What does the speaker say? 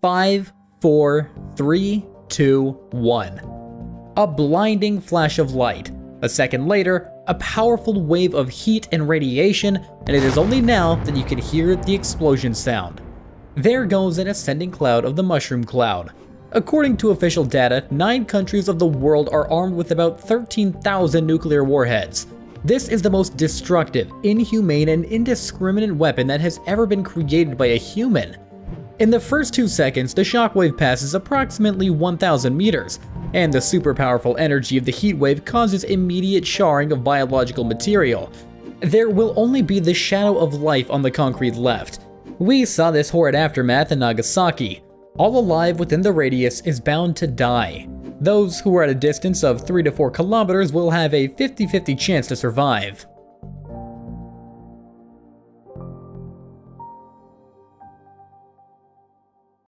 Five, four, three, two, one. A blinding flash of light. A second later, a powerful wave of heat and radiation, and it is only now that you can hear the explosion sound. There goes an ascending cloud of the Mushroom Cloud. According to official data, 9 countries of the world are armed with about 13,000 nuclear warheads. This is the most destructive, inhumane, and indiscriminate weapon that has ever been created by a human. In the first two seconds, the shockwave passes approximately 1,000 meters, and the super powerful energy of the heatwave causes immediate charring of biological material. There will only be the shadow of life on the concrete left. We saw this horrid aftermath in Nagasaki. All alive within the radius is bound to die. Those who are at a distance of 3 to 4 kilometers will have a 50-50 chance to survive.